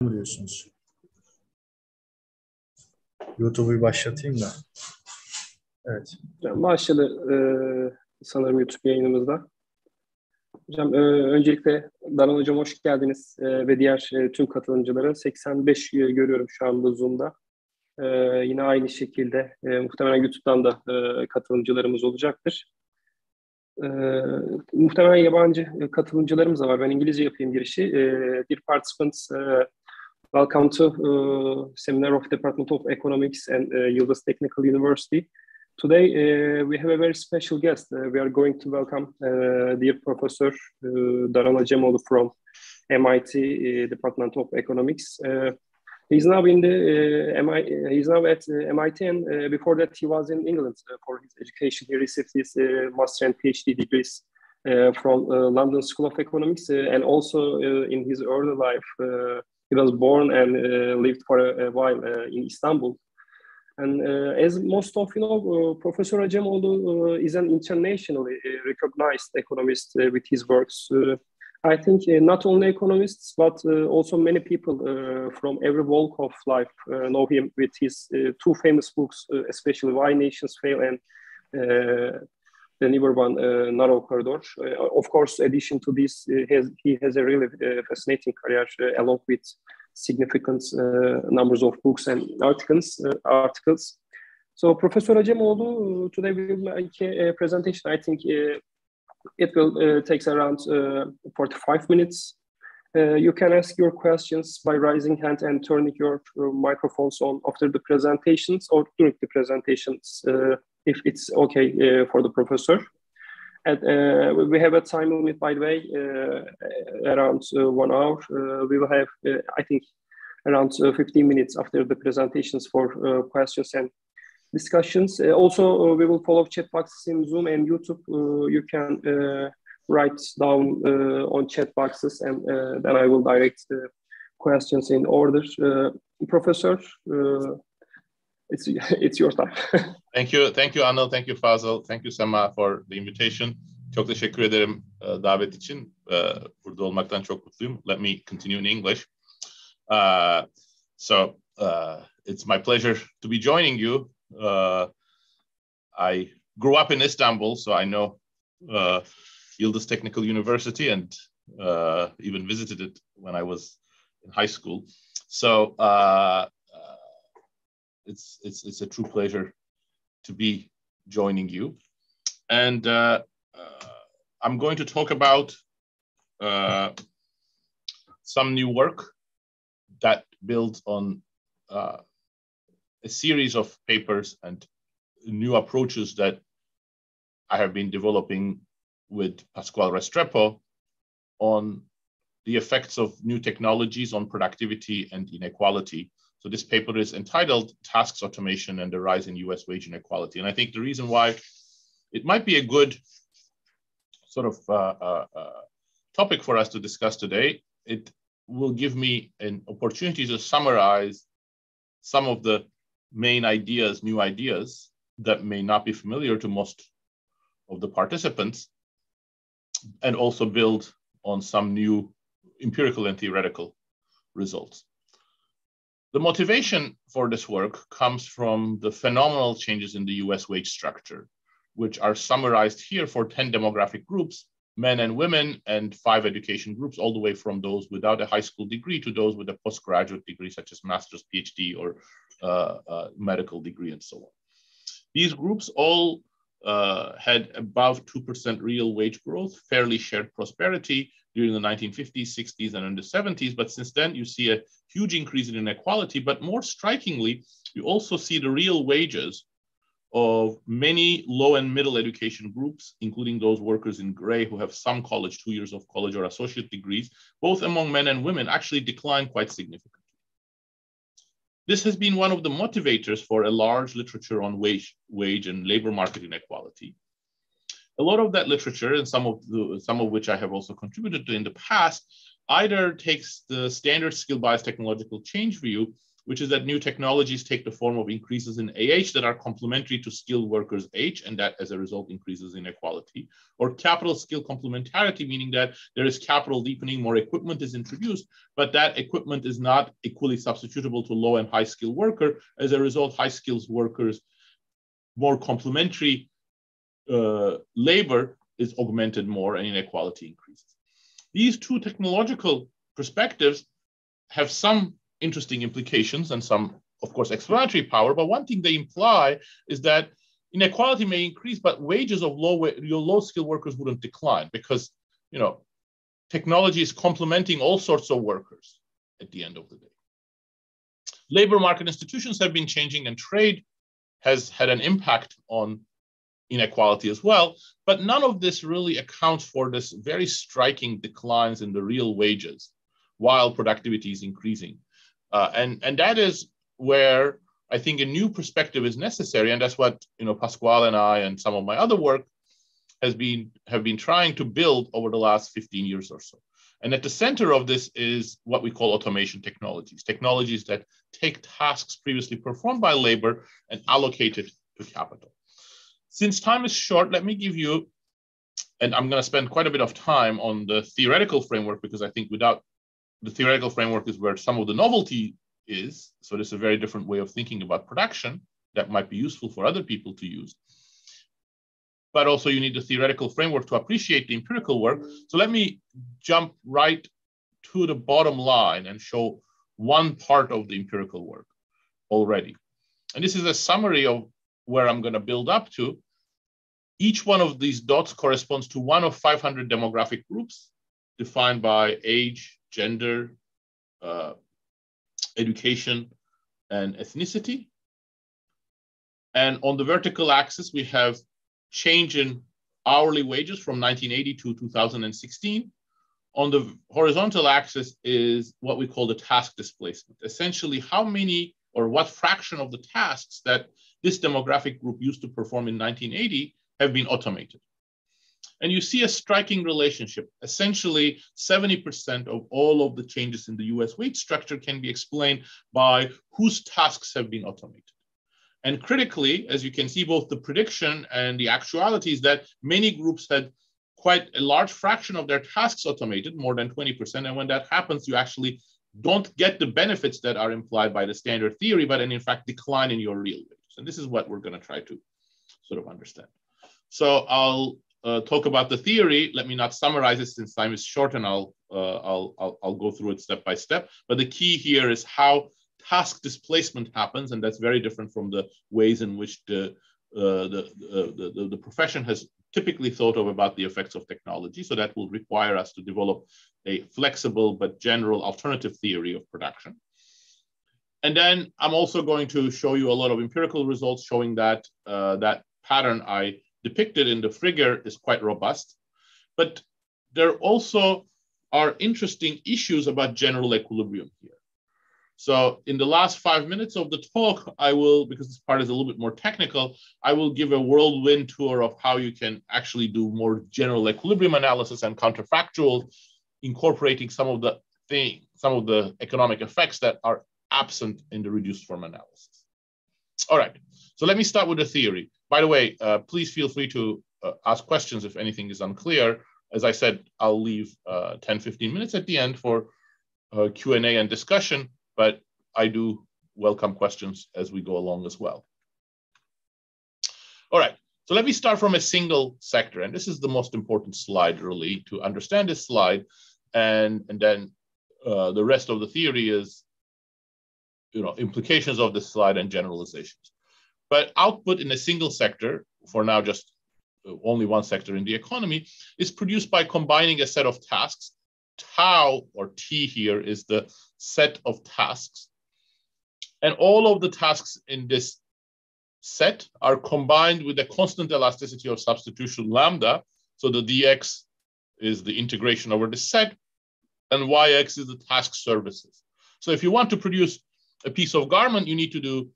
diyorsunuz? YouTube'u başlatayım da. Evet. Hocam başladı e, sanırım YouTube yayınımızda. Hocam e, öncelikle Daran Hocam hoş geldiniz e, ve diğer e, tüm katılımcılara. 85 görüyorum şu anda Zoom'da. E, yine aynı şekilde e, muhtemelen YouTube'dan da e, katılımcılarımız olacaktır. E, muhtemelen yabancı katılımcılarımız da var. Ben İngilizce yapayım girişi. E, dear participants, uh, welcome to uh, seminar of Department of Economics and uh, Technical University. Today uh, we have a very special guest. Uh, we are going to welcome uh, dear Professor uh, Daron Acemoğlu from MIT uh, Department of Economics. He's now in the uh, MI, he's now at MIT, and before that he was in England for his education. He received his master and PhD degrees from London School of Economics, and also in his early life he was born and uh, lived for a, a while uh, in Istanbul. And uh, as most of you know, Professor Acemoğlu is an internationally recognized economist with his works. I think uh, not only economists, but uh, also many people uh, from every walk of life know him with his two famous books, especially Why Nations Fail and the newer one, uh, Narrow Corridor. Uh, of course, addition to this, uh, has, he has a really fascinating career along with significant numbers of books and articles. articles. So Professor Acemoğlu, today we will make a presentation. I think it will uh, takes around uh, 45 minutes. Uh, you can ask your questions by raising hand and turning your microphones on after the presentations or during the presentations if it's okay for the professor. And uh, we have a time limit, by the way, uh, around uh, one hour. we will have, I think, around 15 minutes after the presentations for questions and discussions. Uh, also, uh, we will follow chat boxes in Zoom and YouTube. Uh, you can write down on chat boxes and then I will direct the questions in order. Professor, it's, it's your time. thank you, thank you Anil, thank you Fazıl, thank you Sema for the invitation. Çok teşekkür ederim davet için. Burada olmaktan çok mutluyum. Let me continue in English. Uh, so uh, it's my pleasure to be joining you uh, I grew up in Istanbul, so I know uh, Yıldız Technical University and uh, even visited it when I was in high school. So uh, uh, it's it's it's a true pleasure to be joining you, and uh, uh, I'm going to talk about some new work that builds on a series of papers and new approaches that I have been developing with Pasquale Restrepo on the effects of new technologies on productivity and inequality. So this paper is entitled Tasks Automation and the Rise in US Wage Inequality. And I think the reason why it might be a good sort of uh, uh, uh, topic for us to discuss today, it will give me an opportunity to summarize some of the main ideas, new ideas that may not be familiar to most of the participants, and also build on some new empirical and theoretical results. The motivation for this work comes from the phenomenal changes in the US wage structure, which are summarized here for 10 demographic groups, men and women, and five education groups, all the way from those without a high school degree to those with a postgraduate degree, such as master's, PhD, or uh, uh, medical degree and so on. These groups all uh, had above 2% real wage growth, fairly shared prosperity during the 1950s, 60s, and in the 70s. But since then, you see a huge increase in inequality. But more strikingly, you also see the real wages of many low and middle education groups, including those workers in gray who have some college, two years of college or associate degrees, both among men and women, actually decline quite significantly. This has been one of the motivators for a large literature on wage, wage and labor market inequality. A lot of that literature, and some of the, some of which I have also contributed to in the past, either takes the standard skill bias technological change view which is that new technologies take the form of increases in AH that are complementary to skilled workers' age, and that as a result increases inequality. Or capital skill complementarity, meaning that there is capital deepening, more equipment is introduced, but that equipment is not equally substitutable to low and high skilled worker. As a result, high skills workers, more complementary uh, labor is augmented more and inequality increases. These two technological perspectives have some interesting implications and some, of course, explanatory power. But one thing they imply is that inequality may increase, but wages of low your low skilled workers wouldn't decline because you know technology is complementing all sorts of workers at the end of the day. Labor market institutions have been changing, and trade has had an impact on inequality as well. But none of this really accounts for this very striking declines in the real wages while productivity is increasing. Uh, and, and that is where I think a new perspective is necessary. And that's what, you know, Pasquale and I and some of my other work has been, have been trying to build over the last 15 years or so. And at the center of this is what we call automation technologies, technologies that take tasks previously performed by labor and allocate it to capital. Since time is short, let me give you, and I'm going to spend quite a bit of time on the theoretical framework because I think without the theoretical framework is where some of the novelty is. So it's a very different way of thinking about production that might be useful for other people to use. But also you need the theoretical framework to appreciate the empirical work. So let me jump right to the bottom line and show one part of the empirical work already. And this is a summary of where I'm going to build up to. Each one of these dots corresponds to one of 500 demographic groups defined by age, gender, uh, education, and ethnicity. And on the vertical axis, we have change in hourly wages from 1980 to 2016. On the horizontal axis is what we call the task displacement. Essentially, how many or what fraction of the tasks that this demographic group used to perform in 1980 have been automated. And you see a striking relationship. Essentially, 70% of all of the changes in the US wage structure can be explained by whose tasks have been automated. And critically, as you can see, both the prediction and the actuality is that many groups had quite a large fraction of their tasks automated, more than 20%. And when that happens, you actually don't get the benefits that are implied by the standard theory, but in fact decline in your real wages. And this is what we're going to try to sort of understand. So I'll uh, talk about the theory. Let me not summarize it since time is short, and I'll, uh, I'll, I'll, I'll go through it step by step. But the key here is how task displacement happens, and that's very different from the ways in which the uh, the, the, the, the, profession has typically thought of about the effects of technology. So that will require us to develop a flexible but general alternative theory of production. And then I'm also going to show you a lot of empirical results showing that uh, that pattern I depicted in the figure is quite robust. But there also are interesting issues about general equilibrium here. So in the last five minutes of the talk, I will, because this part is a little bit more technical, I will give a whirlwind tour of how you can actually do more general equilibrium analysis and counterfactual, incorporating some of the thing, some of the economic effects that are absent in the reduced form analysis. All right, so let me start with the theory. By the way, uh, please feel free to uh, ask questions if anything is unclear. As I said, I'll leave uh, 10, 15 minutes at the end for uh, Q&A and discussion, but I do welcome questions as we go along as well. All right, so let me start from a single sector. And this is the most important slide really to understand this slide. And, and then uh, the rest of the theory is you know, implications of this slide and generalizations. But output in a single sector, for now just uh, only one sector in the economy, is produced by combining a set of tasks. Tau or T here is the set of tasks. And all of the tasks in this set are combined with a constant elasticity of substitution lambda. So the dx is the integration over the set, and yx is the task services. So if you want to produce a piece of garment, you need to do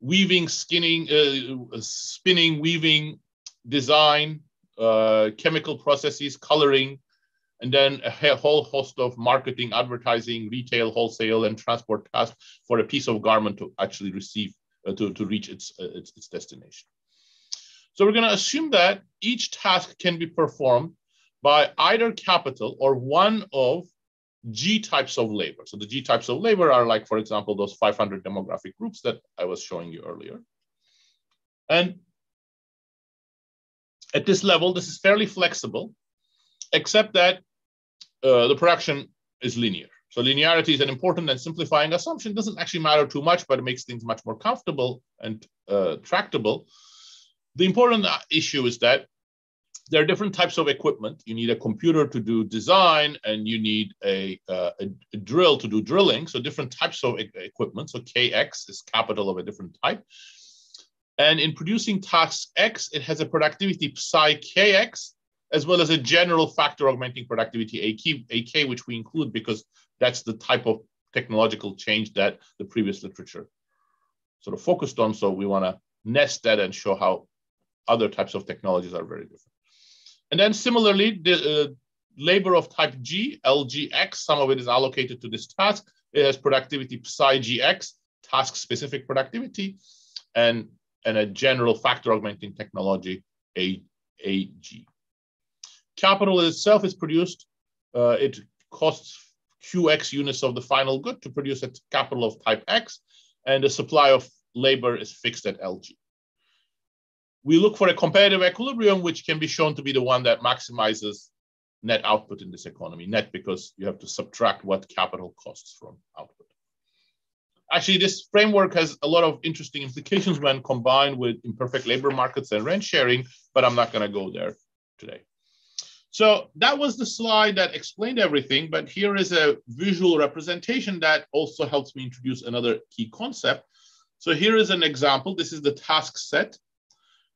weaving, skinning, uh, spinning, weaving, design, uh, chemical processes, coloring, and then a whole host of marketing, advertising, retail, wholesale, and transport tasks for a piece of garment to actually receive, uh, to, to reach its, uh, its, its destination. So we're going to assume that each task can be performed by either capital or one of G types of labor. So the G types of labor are like, for example, those 500 demographic groups that I was showing you earlier. And at this level, this is fairly flexible, except that uh, the production is linear. So linearity is an important and simplifying assumption. It doesn't actually matter too much, but it makes things much more comfortable and uh, tractable. The important issue is that there are different types of equipment. You need a computer to do design, and you need a, uh, a, a, drill to do drilling. So different types of e equipment. So KX is capital of a different type. And in producing task X, it has a productivity psi KX, as well as a general factor augmenting productivity AK, AK, which we include because that's the type of technological change that the previous literature sort of focused on. So we want to nest that and show how other types of technologies are very different. And then similarly, the uh, labor of type G, LGX, some of it is allocated to this task. It has productivity psi GX, task specific productivity, and, and a general factor augmenting technology, AG. Capital itself is produced, uh, it costs QX units of the final good to produce a capital of type X, and the supply of labor is fixed at LG we look for a competitive equilibrium, which can be shown to be the one that maximizes net output in this economy. Net because you have to subtract what capital costs from output. Actually, this framework has a lot of interesting implications when combined with imperfect labor markets and rent sharing, but I'm not going to go there today. So that was the slide that explained everything, but here is a visual representation that also helps me introduce another key concept. So here is an example. This is the task set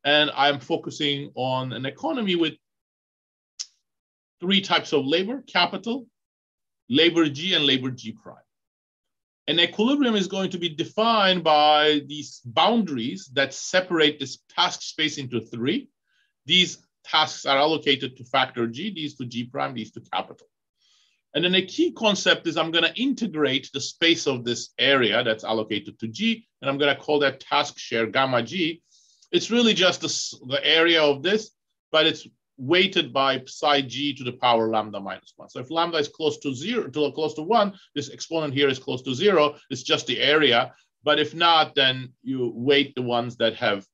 and I'm focusing on an economy with three types of labor, capital, labor G, and labor G prime. An equilibrium is going to be defined by these boundaries that separate this task space into three. These tasks are allocated to factor G, these to G prime, these to capital. And then a key concept is I'm going to integrate the space of this area that's allocated to G, and I'm going to call that task share gamma G, it's really just the, the area of this, but it's weighted by psi g to the power lambda minus one. So if lambda is close to zero, to close to one, this exponent here is close to zero. It's just the area. But if not, then you weight the ones that have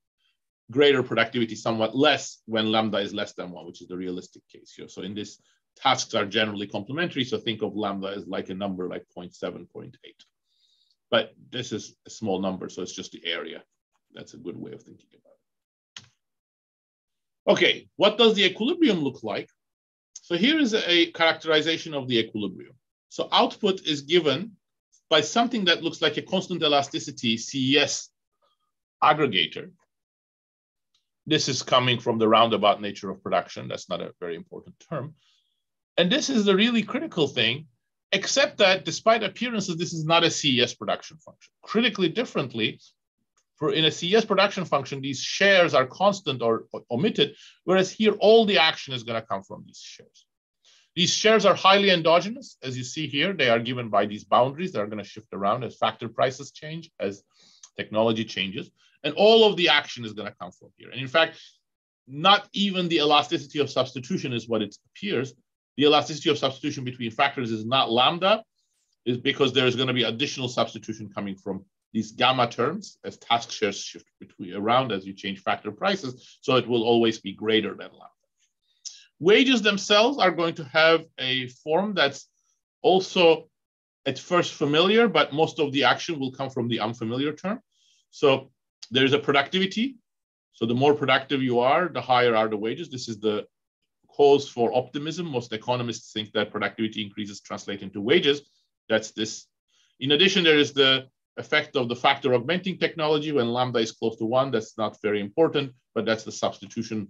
greater productivity somewhat less when lambda is less than one, which is the realistic case here. So in this, tasks are generally complementary. So think of lambda as like a number like 0 0.7, 0 0.8. But this is a small number, so it's just the area. That's a good way of thinking about it. Okay, what does the equilibrium look like? So here is a characterization of the equilibrium. So output is given by something that looks like a constant elasticity CES aggregator. This is coming from the roundabout nature of production. That's not a very important term. And this is the really critical thing, except that despite appearances, this is not a CES production function. Critically differently, for in a CES production function, these shares are constant or, or omitted, whereas here all the action is going to come from these shares. These shares are highly endogenous. As you see here, they are given by these boundaries that are going to shift around as factor prices change, as technology changes. And all of the action is going to come from here. And in fact, not even the elasticity of substitution is what it appears. The elasticity of substitution between factors is not lambda, is because there is going to be additional substitution coming from these gamma terms as task shares shift between around as you change factor prices. So it will always be greater than lambda. Wages themselves are going to have a form that's also at first familiar, but most of the action will come from the unfamiliar term. So there's a productivity. So the more productive you are, the higher are the wages. This is the cause for optimism. Most economists think that productivity increases translate into wages. That's this. In addition, there is the effect of the factor augmenting technology when lambda is close to one, that's not very important, but that's the substitution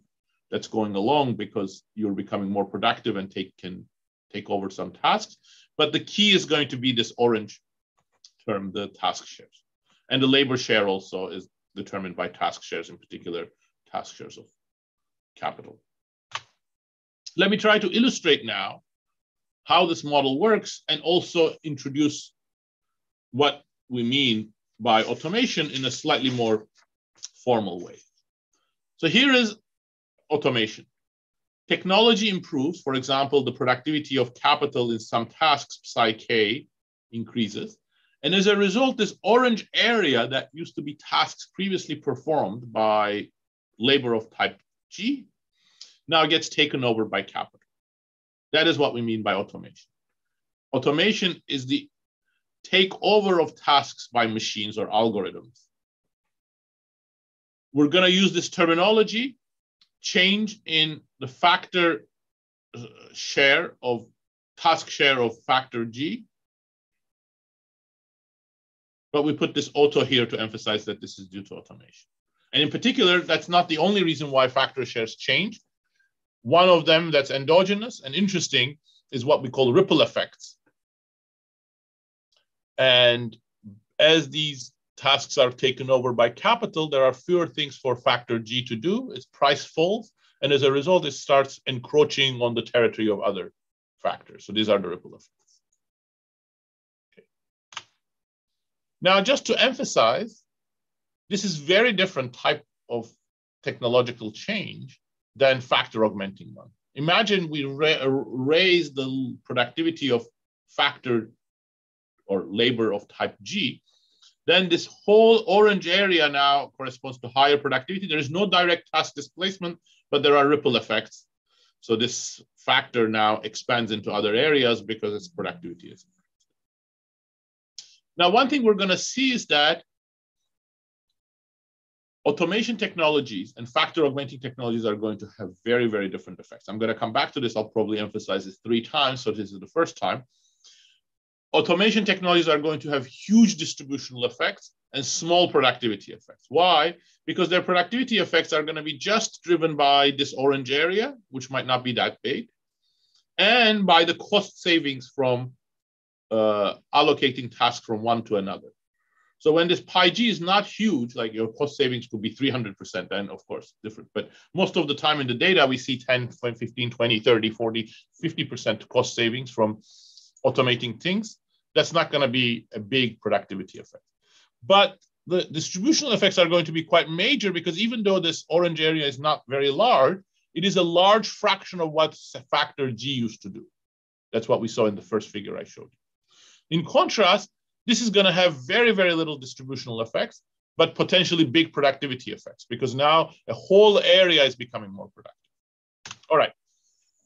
that's going along because you're becoming more productive and take, can take over some tasks. But the key is going to be this orange term, the task shares. And the labor share also is determined by task shares, in particular, task shares of capital. Let me try to illustrate now how this model works and also introduce what we mean by automation in a slightly more formal way. So here is automation. Technology improves, for example, the productivity of capital in some tasks, psi k, increases. And as a result, this orange area that used to be tasks previously performed by labor of type G now gets taken over by capital. That is what we mean by automation. Automation is the takeover of tasks by machines or algorithms. We're going to use this terminology change in the factor uh, share of task share of factor G. But we put this auto here to emphasize that this is due to automation. And in particular, that's not the only reason why factor shares change. One of them that's endogenous and interesting is what we call ripple effects. And as these tasks are taken over by capital, there are fewer things for factor G to do. Its price falls. And as a result, it starts encroaching on the territory of other factors. So these are the ripple effects. Okay. Now, just to emphasize, this is very different type of technological change than factor augmenting one. Imagine we ra raise the productivity of factor or labor of type G, then this whole orange area now corresponds to higher productivity. There is no direct task displacement, but there are ripple effects. So this factor now expands into other areas because its productivity is. Now, one thing we're going to see is that automation technologies and factor augmenting technologies are going to have very, very different effects. I'm going to come back to this. I'll probably emphasize this three times. So this is the first time. Automation technologies are going to have huge distributional effects and small productivity effects. Why? Because their productivity effects are going to be just driven by this orange area, which might not be that big, and by the cost savings from uh, allocating tasks from one to another. So when this pi g is not huge, like your cost savings could be 300%, then of course different. But most of the time in the data, we see 10, 15, 20, 30, 40, 50% cost savings from automating things. That's not going to be a big productivity effect. But the distributional effects are going to be quite major because even though this orange area is not very large, it is a large fraction of what factor G used to do. That's what we saw in the first figure I showed you. In contrast, this is going to have very, very little distributional effects, but potentially big productivity effects because now a whole area is becoming more productive. All right,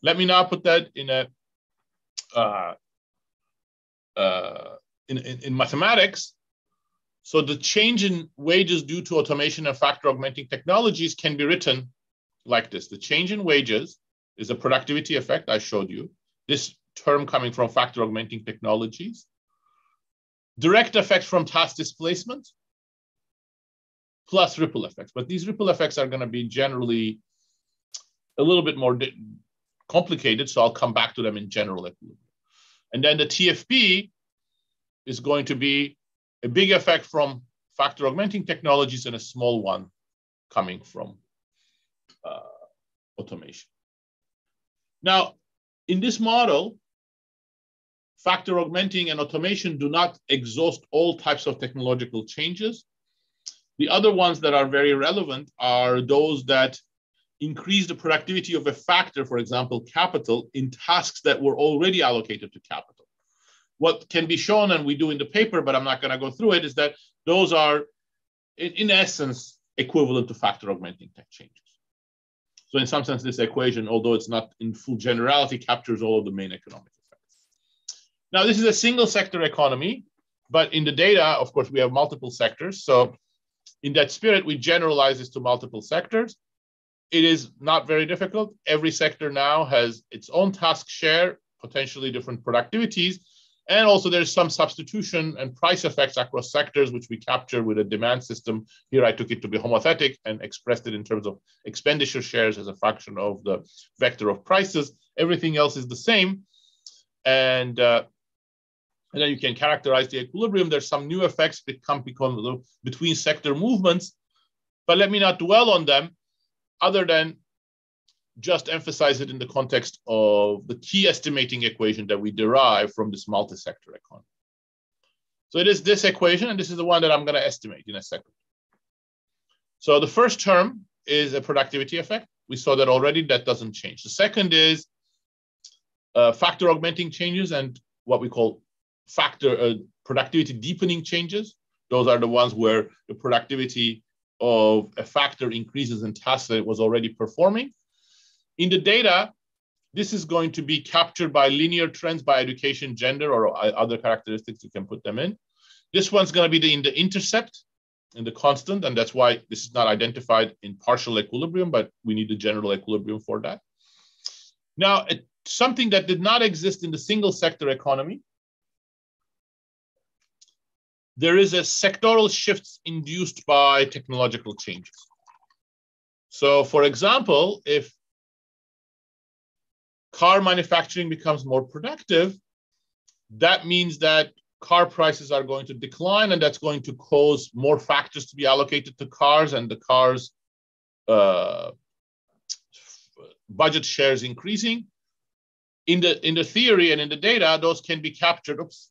let me now put that in a uh, uh, in, in, in mathematics. So the change in wages due to automation and factor augmenting technologies can be written like this. The change in wages is a productivity effect I showed you. This term coming from factor augmenting technologies direct effects from task displacement plus ripple effects. But these ripple effects are going to be generally a little bit more complicated, so I'll come back to them in general equilibrium. And then the TFP is going to be a big effect from factor augmenting technologies and a small one coming from uh, automation. Now, in this model, factor augmenting and automation do not exhaust all types of technological changes. The other ones that are very relevant are those that increase the productivity of a factor, for example, capital, in tasks that were already allocated to capital. What can be shown, and we do in the paper, but I'm not going to go through it, is that those are, in, in essence, equivalent to factor augmenting tech changes. So in some sense, this equation, although it's not in full generality, captures all of the main economic effects. now, this is a single sector economy, but in the data, of course, we have multiple sectors. So in that spirit, we generalize this to multiple sectors. It is not very difficult. Every sector now has its own task share, potentially different productivities. And also there's some substitution and price effects across sectors, which we capture with a demand system. Here I took it to be homothetic and expressed it in terms of expenditure shares as a function of the vector of prices. Everything else is the same. And uh, and then you can characterize the equilibrium. There's some new effects that come between sector movements, but let me not dwell on them other than just emphasize it in the context of the key estimating equation that we derive from this multi-sector economy. So it is this equation, and this is the one that I'm going to estimate in a second. So the first term is a productivity effect. We saw that already. That doesn't change. The second is uh, factor augmenting changes and what we call factor uh, productivity deepening changes. Those are the ones where the productivity of a factor increases in tasks that it was already performing. In the data, this is going to be captured by linear trends by education, gender, or other characteristics you can put them in. This one's going to be the, in the intercept, in the constant, and that's why this is not identified in partial equilibrium, but we need the general equilibrium for that. Now, it, something that did not exist in the single sector economy there is a sectoral shift induced by technological changes. So for example, if car manufacturing becomes more productive, that means that car prices are going to decline and that's going to cause more factors to be allocated to cars and the cars uh, budget shares increasing. In the, in the theory and in the data, those can be captured. Oops,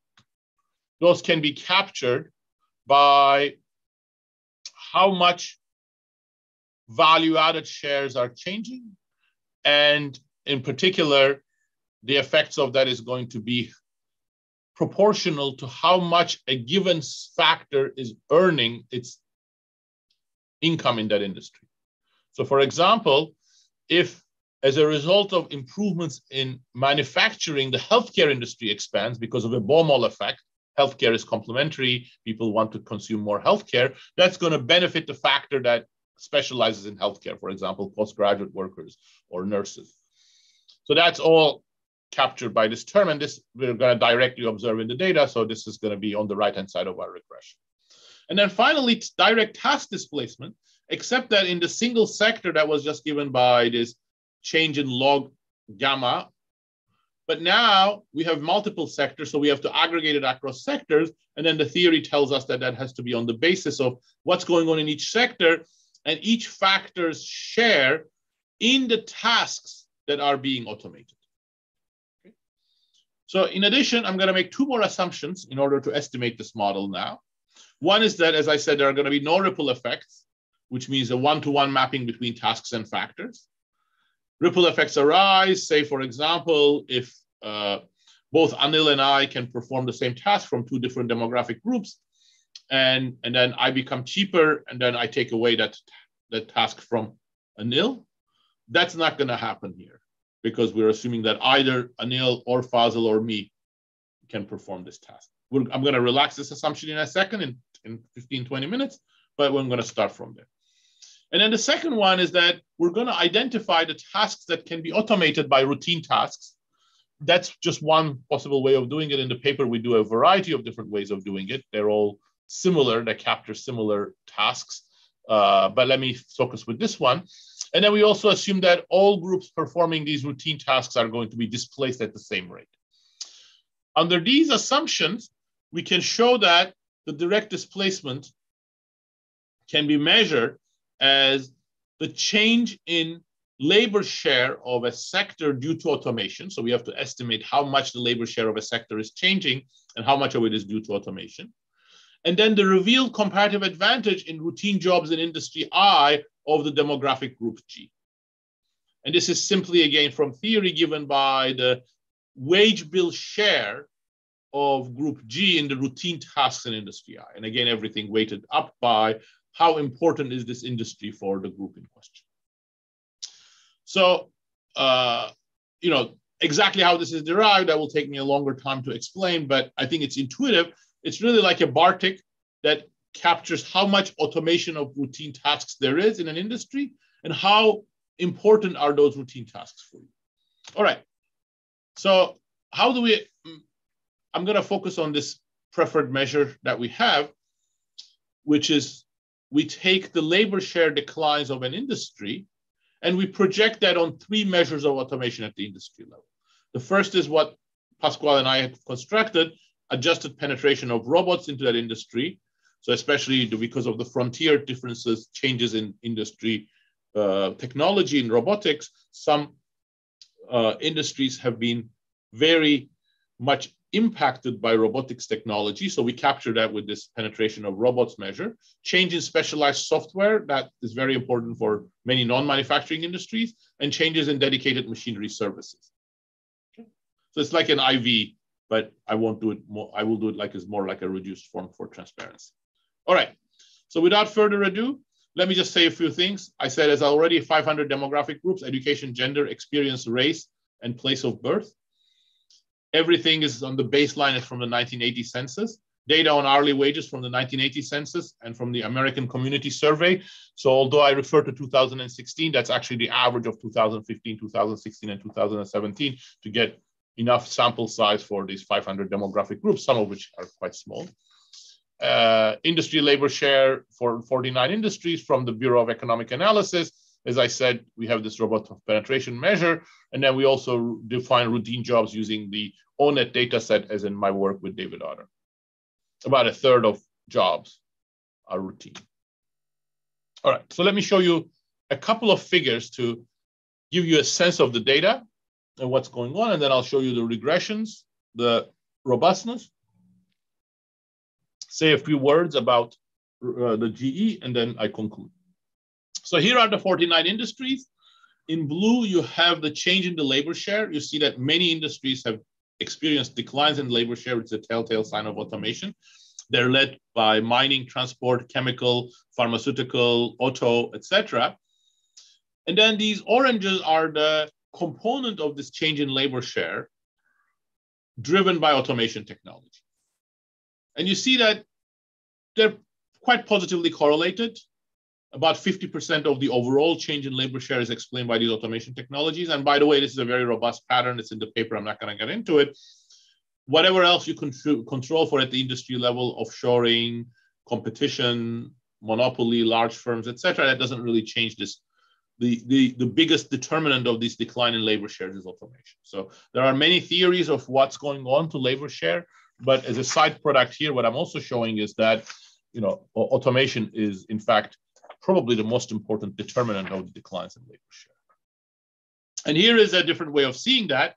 those can be captured by how much value added shares are changing. And in particular, the effects of that is going to be proportional to how much a given factor is earning its income in that industry. So, for example, if as a result of improvements in manufacturing, the healthcare industry expands because of a Baumol effect, healthcare is complementary, people want to consume more healthcare, that's going to benefit the factor that specializes in healthcare, for example, postgraduate workers or nurses. So that's all captured by this term, and this we're going to directly observe in the data. So this is going to be on the right-hand side of our regression. And then finally, direct task displacement, except that in the single sector that was just given by this change in log gamma but now we have multiple sectors, so we have to aggregate it across sectors. And then the theory tells us that that has to be on the basis of what's going on in each sector and each factor's share in the tasks that are being automated. Okay. So in addition, I'm going to make two more assumptions in order to estimate this model now. One is that, as I said, there are going to be no ripple effects, which means a one-to-one -one mapping between tasks and factors. Ripple effects arise, say, for example, if uh, both Anil and I can perform the same task from two different demographic groups, and, and then I become cheaper, and then I take away that, that task from Anil. That's not going to happen here because we're assuming that either Anil or Fazil or me can perform this task. We're, I'm going to relax this assumption in a second, in, in 15, 20 minutes, but we're going to start from there. And then the second one is that we're going to identify the tasks that can be automated by routine tasks. That's just one possible way of doing it. In the paper, we do a variety of different ways of doing it. They're all similar, they capture similar tasks. Uh, but let me focus with this one. And then we also assume that all groups performing these routine tasks are going to be displaced at the same rate. Under these assumptions, we can show that the direct displacement can be measured as the change in labor share of a sector due to automation. So we have to estimate how much the labor share of a sector is changing and how much of it is due to automation. And then the revealed comparative advantage in routine jobs in industry I of the demographic group G. And this is simply again from theory given by the wage bill share of group G in the routine tasks in industry I. And again, everything weighted up by how important is this industry for the group in question? So, uh, you know, exactly how this is derived, that will take me a longer time to explain, but I think it's intuitive. It's really like a Bartik that captures how much automation of routine tasks there is in an industry and how important are those routine tasks for you. All right. So how do we, I'm going to focus on this preferred measure that we have, which is we take the labor share declines of an industry and we project that on three measures of automation at the industry level. The first is what Pasquale and I have constructed, adjusted penetration of robots into that industry. So especially because of the frontier differences, changes in industry uh, technology in robotics, some uh, industries have been very much impacted by robotics technology. So we capture that with this penetration of robots measure. Change in specialized software, that is very important for many non-manufacturing industries, and changes in dedicated machinery services. Okay. So it's like an IV, but I won't do it more, I will do it like it's more like a reduced form for transparency. All right, so without further ado, let me just say a few things. I said as already 500 demographic groups, education, gender, experience, race, and place of birth. Everything is on the baseline is from the 1980 census. Data on hourly wages from the 1980 census and from the American Community Survey. So although I refer to 2016, that's actually the average of 2015, 2016, and 2017 to get enough sample size for these 500 demographic groups, some of which are quite small. Uh, industry labor share for 49 industries from the Bureau of Economic Analysis. As I said, we have this robot penetration measure, and then we also define routine jobs using the ONET data set, as in my work with David Autor. About a third of jobs are routine. All right, so let me show you a couple of figures to give you a sense of the data and what's going on, and then I'll show you the regressions, the robustness, say a few words about uh, the GE, and then I conclude. So here are the 49 industries. In blue, you have the change in the labor share. You see that many industries have experienced declines in labor share. which is a telltale sign of automation. They're led by mining, transport, chemical, pharmaceutical, auto, etc. And then these oranges are the component of this change in labor share driven by automation technology. And you see that they're quite positively correlated. About 50% of the overall change in labor share is explained by these automation technologies. And by the way, this is a very robust pattern. It's in the paper. I'm not going to get into it. Whatever else you control for at the industry level, offshoring, competition, monopoly, large firms, etc., that doesn't really change this. The, the, the biggest determinant of this decline in labor shares is automation. So there are many theories of what's going on to labor share. But as a side product here, what I'm also showing is that you know automation is in fact probably the most important determinant of the declines in labor share. And here is a different way of seeing that.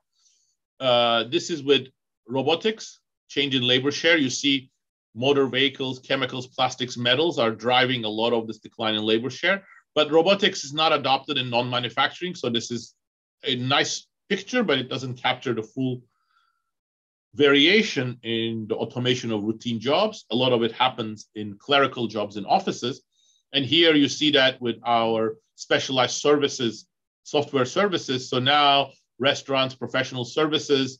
Uh, this is with robotics, change in labor share. You see motor vehicles, chemicals, plastics, metals are driving a lot of this decline in labor share. But robotics is not adopted in non-manufacturing. So this is a nice picture, but it doesn't capture the full variation in the automation of routine jobs. A lot of it happens in clerical jobs in offices. And here you see that with our specialized services, software services. So now restaurants, professional services,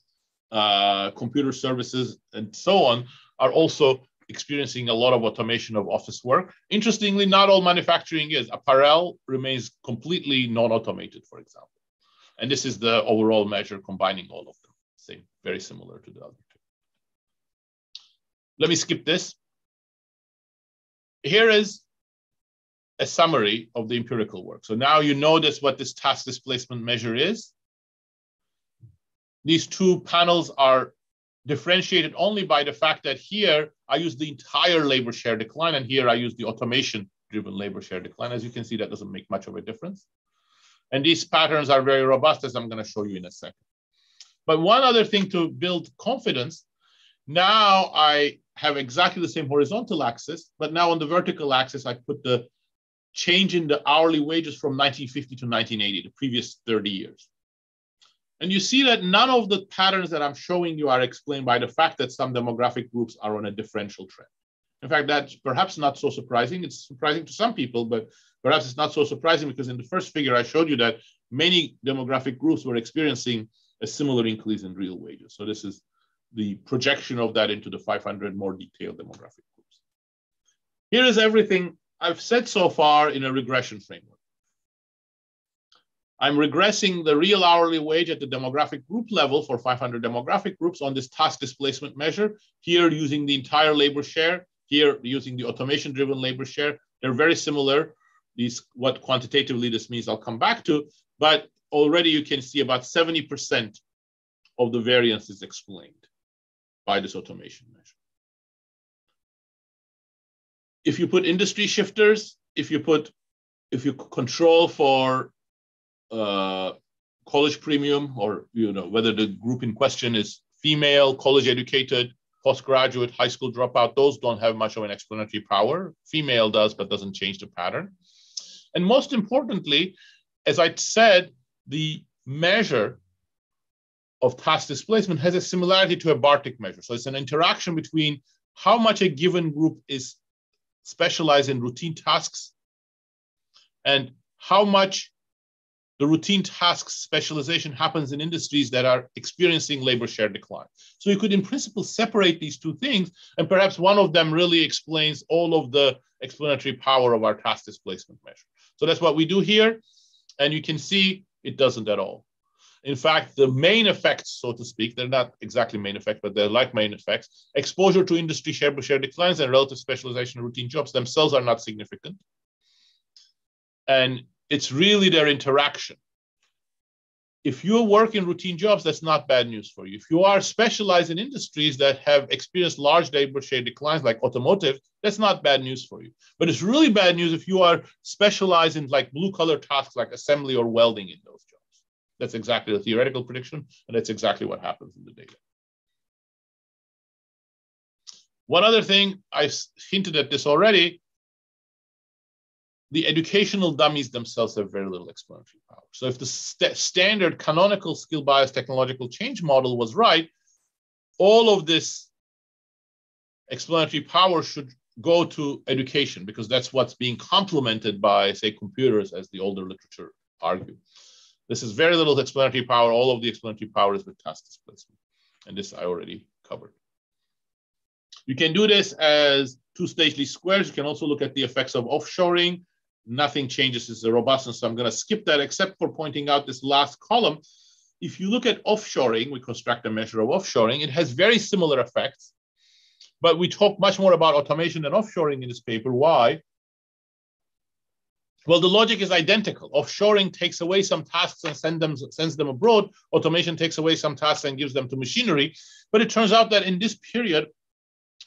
uh, computer services, and so on are also experiencing a lot of automation of office work. Interestingly, not all manufacturing is. Apparel remains completely non-automated, for example. And this is the overall measure combining all of them same, very similar to the other two. Let me skip this. Here is a summary of the empirical work. So now you notice what this task displacement measure is. These two panels are differentiated only by the fact that here I use the entire labor share decline and here I use the automation driven labor share decline. As you can see, that doesn't make much of a difference. And these patterns are very robust as I'm gonna show you in a second. But one other thing to build confidence, now I have exactly the same horizontal axis, but now on the vertical axis, I put the change in the hourly wages from 1950 to 1980, the previous 30 years. And you see that none of the patterns that I'm showing you are explained by the fact that some demographic groups are on a differential trend. In fact, that's perhaps not so surprising. It's surprising to some people, but perhaps it's not so surprising because in the first figure I showed you that many demographic groups were experiencing a similar increase in real wages. So this is the projection of that into the 500 more detailed demographic groups. Here is everything I've said so far in a regression framework. I'm regressing the real hourly wage at the demographic group level for 500 demographic groups on this task displacement measure. Here using the entire labor share, here using the automation driven labor share. They're very similar. These, what quantitatively this means, I'll come back to, but already you can see about 70% of the variance is explained by this automation measure. If you put industry shifters, if you put if you control for uh, college premium or you know whether the group in question is female, college educated, postgraduate, high school dropout, those don't have much of an explanatory power. Female does, but doesn't change the pattern. And most importantly, as I said, the measure of task displacement has a similarity to a Bartik measure. So it's an interaction between how much a given group is specialized in routine tasks and how much the routine tasks specialization happens in industries that are experiencing labor share decline. So you could, in principle, separate these two things, and perhaps one of them really explains all of the explanatory power of our task displacement measure. So that's what we do here, and you can see it doesn't at all. In fact, the main effects, so to speak, they're not exactly main effects, but they're like main effects. Exposure to industry share by share declines and relative specialization in routine jobs themselves are not significant. And it's really their interaction. If you work in routine jobs, that's not bad news for you. If you are specialized in industries that have experienced large labor share declines, like automotive, that's not bad news for you. But it's really bad news if you are specialized in like blue collar tasks like assembly or welding in those jobs. That's exactly the theoretical prediction, and that's exactly what happens in the data. One other thing, I hinted at this already, the educational dummies themselves have very little explanatory power. So if the st standard canonical skill bias technological change model was right, all of this explanatory power should go to education because that's what's being complemented by, say, computers, as the older literature argue. This is very little explanatory power. All of the explanatory power is with task displacement. And this I already covered. You can do this as two-stage least squares. You can also look at the effects of offshoring. Nothing changes is the robustness. So I'm going to skip that except for pointing out this last column. If you look at offshoring, we construct a measure of offshoring. It has very similar effects. But we talk much more about automation than offshoring in this paper. Why? Well, the logic is identical. Offshoring takes away some tasks and send them, sends them abroad. Automation takes away some tasks and gives them to machinery. But it turns out that in this period,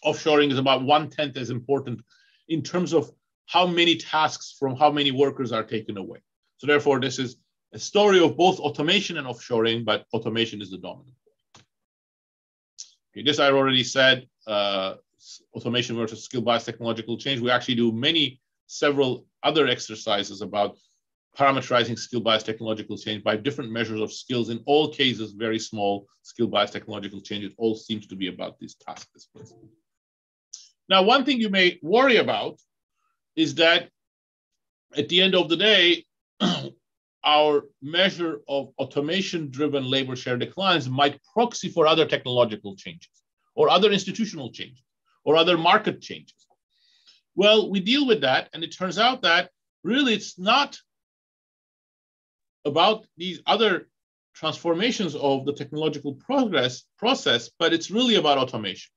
offshoring is about one tenth as important in terms of how many tasks from how many workers are taken away. So therefore, this is a story of both automation and offshoring, but automation is the dominant. Okay, this I already said, uh, automation versus skill bias technological change. We actually do many several other exercises about parameterizing skill bias technological change by different measures of skills. In all cases, very small skill bias technological change. It all seems to be about this task displacement. Now, one thing you may worry about is that at the end of the day, our measure of automation driven labor share declines might proxy for other technological changes or other institutional changes or other market changes. Well, we deal with that, and it turns out that really it's not about these other transformations of the technological progress process, but it's really about automation.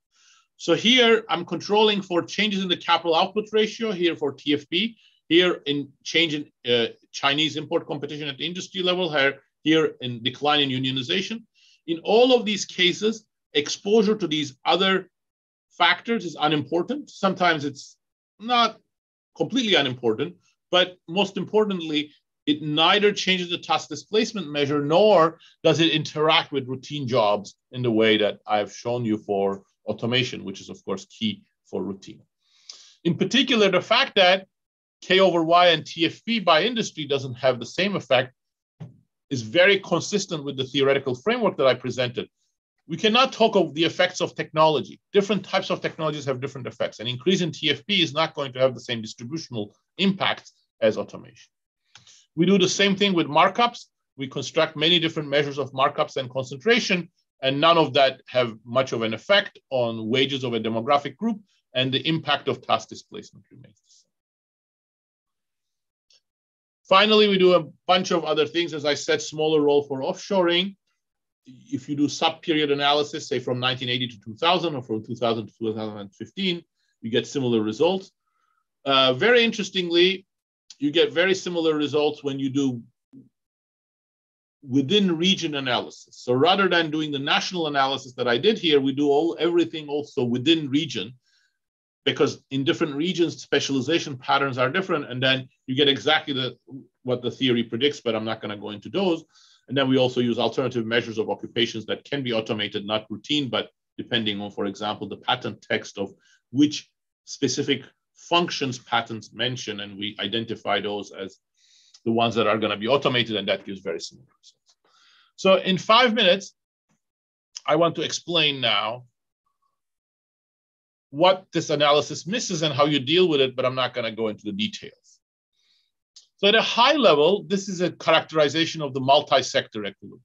So here I'm controlling for changes in the capital output ratio, here for TFP, here in change in uh, Chinese import competition at the industry level, here, here in decline in unionization. In all of these cases, exposure to these other factors is unimportant. Sometimes it's not completely unimportant, but most importantly, it neither changes the task displacement measure nor does it interact with routine jobs in the way that I've shown you for automation, which is of course key for routine. In particular, the fact that K over Y and TFP by industry doesn't have the same effect is very consistent with the theoretical framework that I presented we cannot talk of the effects of technology. Different types of technologies have different effects. An increase in TFP is not going to have the same distributional impact as automation. We do the same thing with markups. We construct many different measures of markups and concentration, and none of that have much of an effect on wages of a demographic group, and the impact of task displacement remains the same. Finally, we do a bunch of other things. As I said, smaller role for offshoring if you do sub-period analysis, say from 1980 to 2000 or from 2000 to 2015, you get similar results. Uh, very interestingly, you get very similar results when you do within region analysis. So rather than doing the national analysis that I did here, we do all everything also within region. because in different regions, specialization patterns are different. And then you get exactly the, what the theory predicts, but I'm not going to go into those. And then we also use alternative measures of occupations that can be automated, not routine, but depending on, for example, the patent text of which specific functions patents mention, and we identify those as the ones that are going to be automated, and that gives very similar results. So in five minutes, I want to explain now what this analysis misses and how you deal with it, but I'm not going to go into the details. So at a high level, this is a characterization of the multi-sector equilibrium.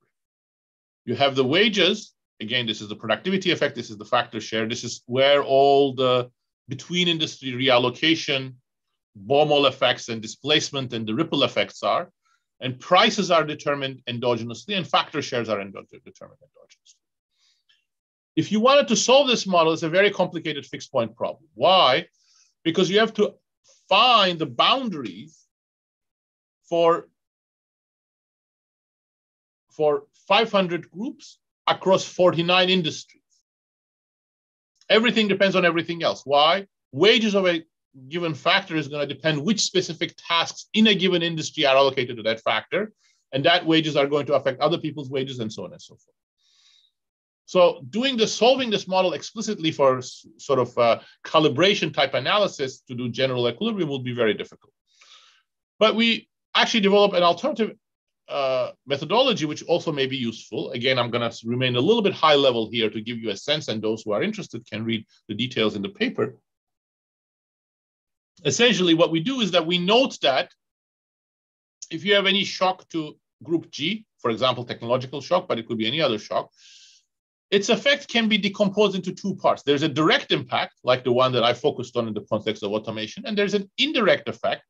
You have the wages. Again, this is the productivity effect. This is the factor share. This is where all the between industry reallocation, Baumol effects and displacement and the ripple effects are. And prices are determined endogenously and factor shares are determined endogenously. If you wanted to solve this model, it's a very complicated fixed point problem. Why? Because you have to find the boundaries for, for 500 groups across 49 industries. Everything depends on everything else. Why? Wages of a given factor is going to depend which specific tasks in a given industry are allocated to that factor. And that wages are going to affect other people's wages and so on and so forth. So doing the solving this model explicitly for sort of uh, calibration type analysis to do general equilibrium will be very difficult. But we actually develop an alternative uh, methodology, which also may be useful. Again, I'm going to remain a little bit high level here to give you a sense, and those who are interested can read the details in the paper. Essentially, what we do is that we note that if you have any shock to group G, for example, technological shock, but it could be any other shock, its effect can be decomposed into two parts. There's a direct impact, like the one that I focused on in the context of automation, and there's an indirect effect.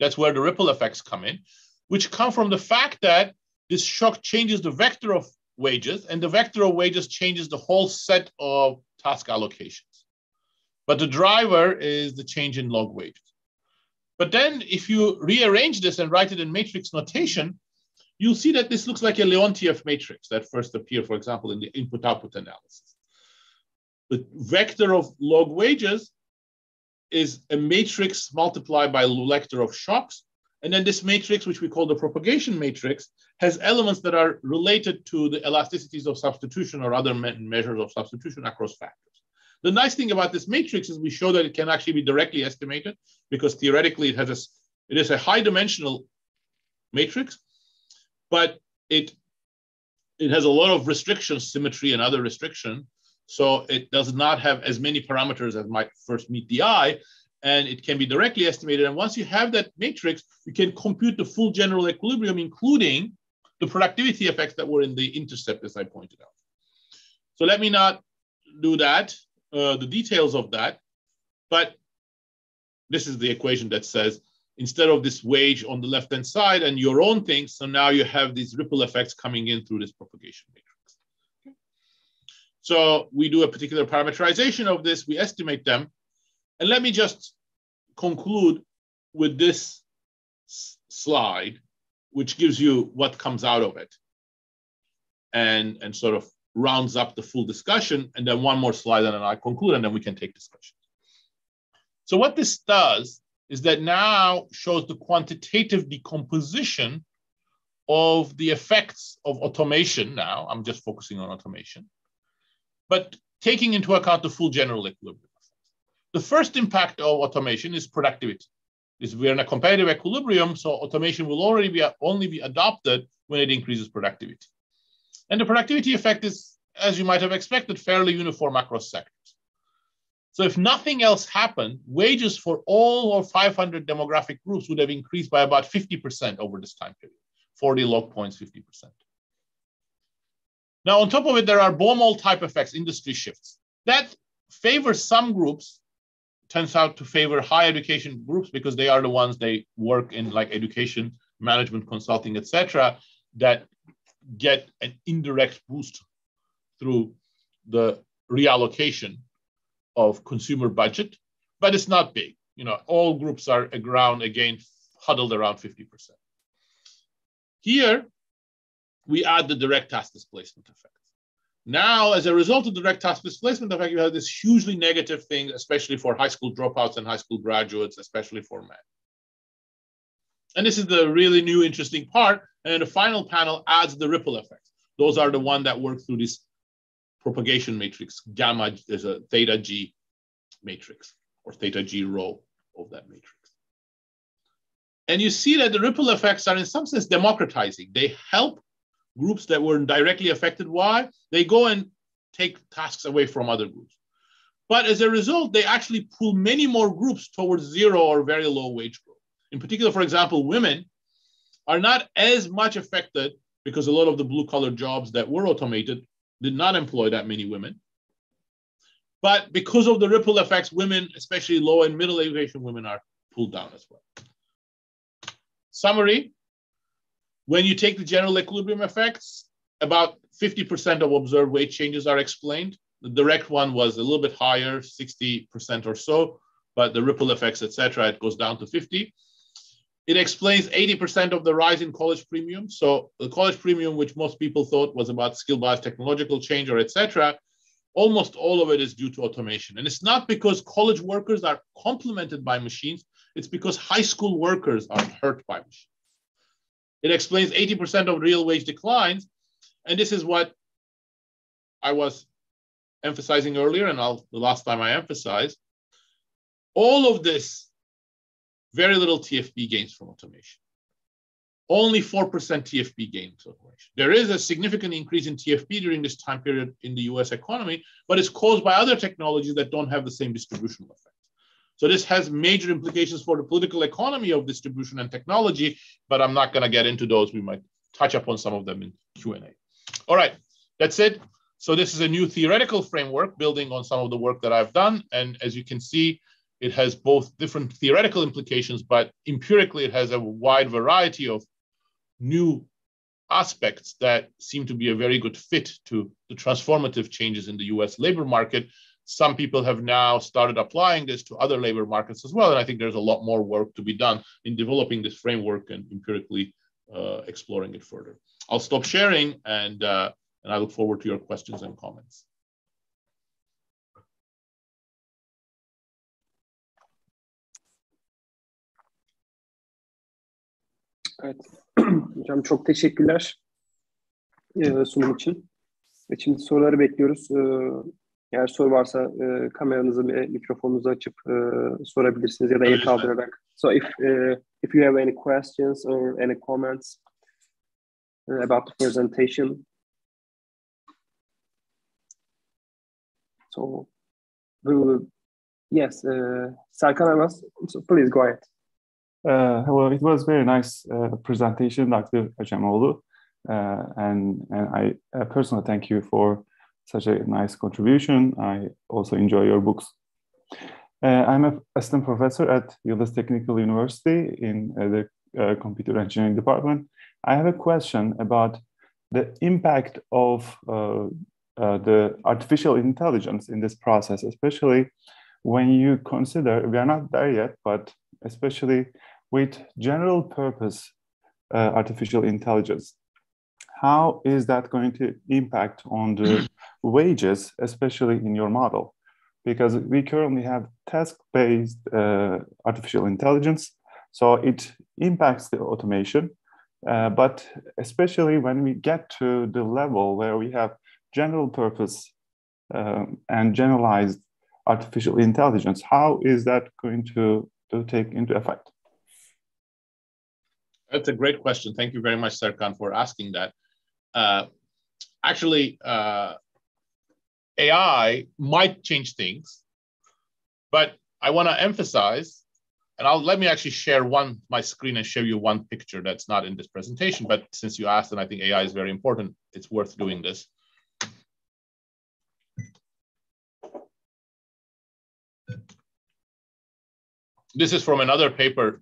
That's where the ripple effects come in, which come from the fact that this shock changes the vector of wages, and the vector of wages changes the whole set of task allocations. But the driver is the change in log wages. But then if you rearrange this and write it in matrix notation, you'll see that this looks like a Leontief matrix that first appeared, for example, in the input-output analysis. The vector of log wages is a matrix multiplied by the vector of shocks. And then this matrix, which we call the propagation matrix, has elements that are related to the elasticities of substitution or other me measures of substitution across factors. The nice thing about this matrix is we show that it can actually be directly estimated because theoretically it has a, it is a high dimensional matrix but it it has a lot of restrictions, symmetry and other restriction. So it does not have as many parameters as might first meet the eye, and it can be directly estimated. And once you have that matrix, you can compute the full general equilibrium, including the productivity effects that were in the intercept, as I pointed out. So let me not do that, uh, the details of that, but this is the equation that says instead of this wage on the left-hand side and your own things, so now you have these ripple effects coming in through this propagation matrix. So we do a particular parameterization of this, we estimate them. And let me just conclude with this slide, which gives you what comes out of it and, and sort of rounds up the full discussion. And then one more slide and then I conclude and then we can take discussions. So what this does is that now shows the quantitative decomposition of the effects of automation now. I'm just focusing on automation, but taking into account the full general equilibrium. The first impact of automation is productivity. Is we're in a competitive equilibrium, so automation will already be only be adopted when it increases productivity. And the productivity effect is, as you might have expected, fairly uniform across sectors. So if nothing else happened, wages for all or 500 demographic groups would have increased by about 50% over this time period, 40 log points, 50%. Now, on top of it, there are Baumol type effects, industry shifts. That favors some groups, turns out to favor high education groups because they are the ones they work in like education, management, consulting, etc., that get an indirect boost through the reallocation of consumer budget, but it's not big. You know, all groups are around again, huddled around 50%. Here, we add the direct task displacement effect. Now, as a result of direct task displacement effect, you have this hugely negative thing, especially for high school dropouts and high school graduates, especially for men. And this is the really new interesting part. And the final panel adds the ripple effects. Those are the one that work through this propagation matrix, gamma is a theta G matrix or theta G row of that matrix. And you see that the ripple effects are in some sense democratizing. They help groups that were directly affected. Why? They go and take tasks away from other groups. But as a result, they actually pull many more groups towards zero or very low wage growth. In particular, for example, women are not as much affected because a lot of the blue collar jobs that were automated did not employ that many women. But because of the ripple effects, women, especially low and middle education women, are pulled down as well. Summary when you take the general equilibrium effects, about 50% of observed weight changes are explained. The direct one was a little bit higher, 60% or so, but the ripple effects, etc., it goes down to 50. It explains 80% of the rise in college premium. So the college premium, which most people thought was about skill bias, technological change, or etc., almost all of it is due to automation. And it's not because college workers are complemented by machines, it's because high school workers are hurt by machines. It explains 80% of real wage declines. And this is what I was emphasizing earlier, and I'll, the last time I emphasized. All of this, very little TFP gains from automation. Only 4% TFP gains from automation. There is a significant increase in TFP during this time period in the US economy, but it's caused by other technologies that don't have the same distributional effect. So this has major implications for the political economy of distribution and technology, but I'm not going to get into those. We might touch upon some of them in Q&A. All right, that's it. So this is a new theoretical framework building on some of the work that I've done. And as you can see, it has both different theoretical implications, but empirically it has a wide variety of new aspects that seem to be a very good fit to the transformative changes in the US labor market some people have now started applying this to other labor markets as well. And I think there's a lot more work to be done in developing this framework and empirically uh, exploring it further. I'll stop sharing and, uh, and I look forward to your questions and comments. Evet. Hocam çok teşekkürler sunum için. Şimdi soruları bekliyoruz. Eğer soru varsa e, kameranızı ve mikrofonunuzu açıp e, sorabilirsiniz ya da el kaldırarak. So if uh, if you have any questions or any comments uh, about the presentation, so we will, yes, uh, Serkan Aras, so please go ahead. Uh, hello, it was very nice uh, presentation, Dr. Acemoğlu, uh, and and I uh, personally thank you for such a nice contribution. I also enjoy your books. Uh, I'm a assistant professor at Yıldız Technical University in uh, the uh, computer engineering department. I have a question about the impact of uh, the artificial intelligence in this process, especially when you consider, we are not there yet, but especially with general purpose uh, artificial intelligence how is that going to impact on the wages, especially in your model? Because we currently have task-based uh, artificial intelligence, so it impacts the automation. Uh, but especially when we get to the level where we have general purpose um, and generalized artificial intelligence, how is that going to, to take into effect? That's a great question. Thank you very much, Serkan, for asking that uh, actually uh, AI might change things, but I want to emphasize, and I'll let me actually share one my screen and show you one picture that's not in this presentation. But since you asked, and I think AI is very important, it's worth doing this. This is from another paper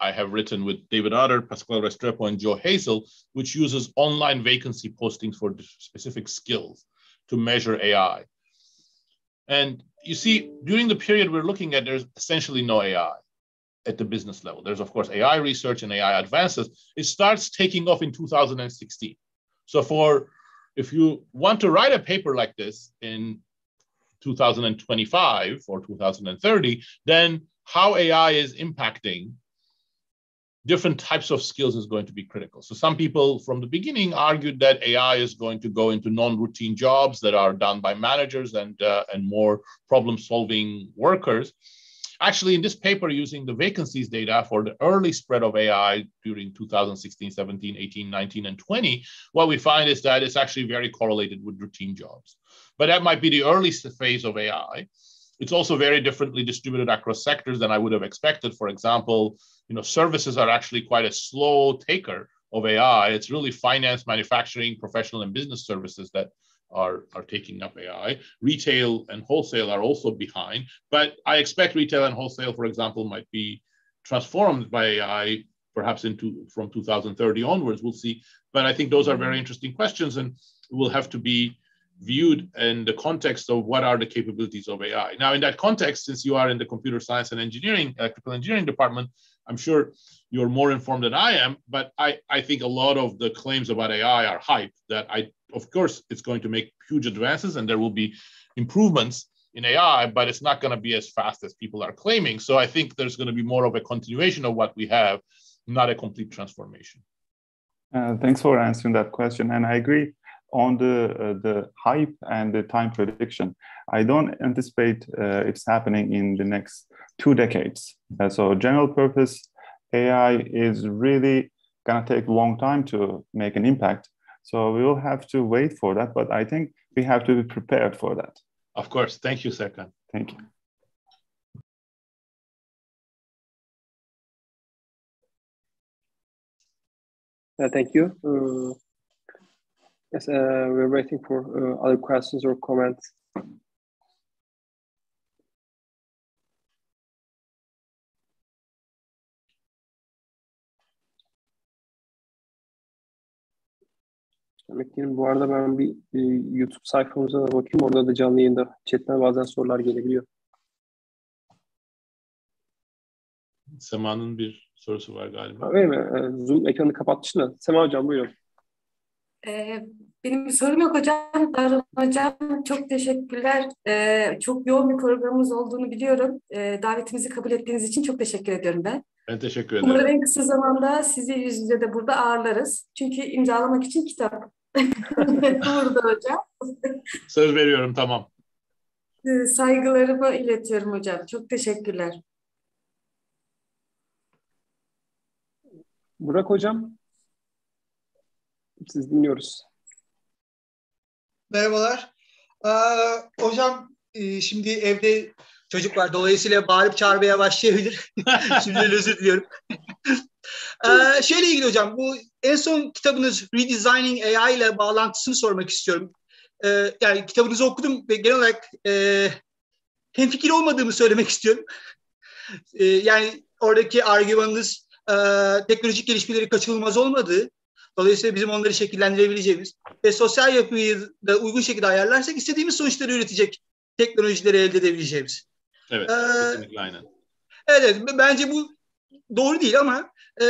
I have written with David Autor, Pascual Restrepo, and Joe Hazell, which uses online vacancy postings for specific skills to measure AI. And you see, during the period we're looking at, there's essentially no AI at the business level. There's, of course, AI research and AI advances. It starts taking off in 2016. So for if you want to write a paper like this in 2025 or 2030, then how AI is impacting different types of skills is going to be critical. So some people from the beginning argued that AI is going to go into non-routine jobs that are done by managers and uh, and more problem-solving workers. Actually, in this paper, using the vacancies data for the early spread of AI during 2016, 17, 18, 19, and 20, what we find is that it's actually very correlated with routine jobs. But that might be the early phase of AI. It's also very differently distributed across sectors than I would have expected. For example, you know, services are actually quite a slow taker of AI. It's really finance, manufacturing, professional, and business services that are, are taking up AI. Retail and wholesale are also behind, but I expect retail and wholesale, for example, might be transformed by AI perhaps into from 2030 onwards. We'll see. But I think those are very interesting questions and will have to be viewed in the context of what are the capabilities of AI. Now, in that context, since you are in the computer science and engineering, electrical engineering department, I'm sure you're more informed than I am, but I, I think a lot of the claims about AI are hype that I, of course, it's going to make huge advances and there will be improvements in AI, but it's not going to be as fast as people are claiming. So I think there's going to be more of a continuation of what we have, not a complete transformation. Uh, thanks for answering that question. And I agree on the uh, the hype and the time prediction. I don't anticipate uh, it's happening in the next two decades. Uh, so general purpose AI is really gonna take a long time to make an impact. So we will have to wait for that, but I think we have to be prepared for that. Of course. Thank you, Serkan. Thank you. Uh, thank you. Yes, uh, we're waiting for uh, other questions or comments. Metin, bu arada ben bir e, YouTube sayfamıza da bakayım. Orada da canlı yayında chatten bazen sorular gelebiliyor. Sema'nın bir sorusu var galiba. Öyle mi? E, Zoom ekranı kapatmışsın da. Sema hocam buyurun. Ee, benim bir sorum yok hocam. Darıl hocam çok teşekkürler. Ee, çok yoğun bir programımız olduğunu biliyorum. Ee, davetimizi kabul ettiğiniz için çok teşekkür ediyorum ben. Ben teşekkür ederim. Umarım en kısa zamanda sizi yüz yüze de burada ağırlarız. Çünkü imzalamak için kitap. burada hocam. Söz veriyorum tamam. Ee, saygılarımı iletiyorum hocam. Çok teşekkürler. Burak hocam siz dinliyoruz. Merhabalar. Ee, hocam e, şimdi evde çocuk var. Dolayısıyla bağırıp çağırmaya başlayabilir. Şimdiden özür diliyorum. ee, şeyle ilgili hocam, bu en son kitabınız Redesigning AI ile bağlantısını sormak istiyorum. Ee, yani kitabınızı okudum ve genel olarak e, hemfikir olmadığımı söylemek istiyorum. Ee, yani oradaki argümanınız e, teknolojik gelişmeleri kaçınılmaz olmadığı, Dolayısıyla bizim onları şekillendirebileceğimiz ve sosyal yapıyı da uygun şekilde ayarlarsak istediğimiz sonuçları üretecek teknolojileri elde edebileceğimiz. Evet, ee, kesinlikle aynen. Evet, bence bu doğru değil ama e,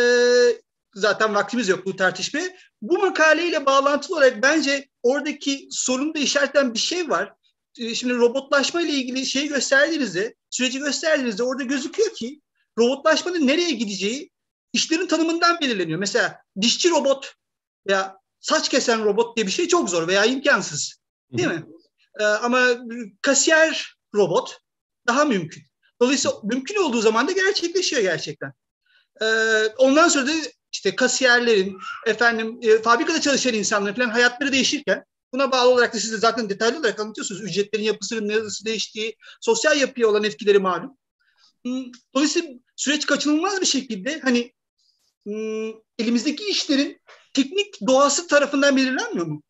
zaten vaktimiz yok bu tartışmaya. Bu makaleyle bağlantılı olarak bence oradaki sorunu da işaretlenen bir şey var. Şimdi robotlaşma ile ilgili şeyi gösterdiğinizde, süreci gösterdiğinizde orada gözüküyor ki robotlaşmanın nereye gideceği işlerin tanımından belirleniyor. Mesela dişçi robot veya saç kesen robot diye bir şey çok zor veya imkansız. Değil mi? Ee, ama kasiyer robot daha mümkün. Dolayısıyla mümkün olduğu zaman da gerçekleşiyor gerçekten. Ee, ondan sonra da işte kasiyerlerin, efendim e, fabrikada çalışan insanların falan hayatları değişirken buna bağlı olarak da siz de zaten detaylı olarak anlatıyorsunuz. Ücretlerin yapısının nasıl değiştiği, sosyal yapıya olan etkileri malum. Hmm, dolayısıyla süreç kaçınılmaz bir şekilde hani hmm, elimizdeki işlerin teknik doğası tarafından belirlenmiyor mu?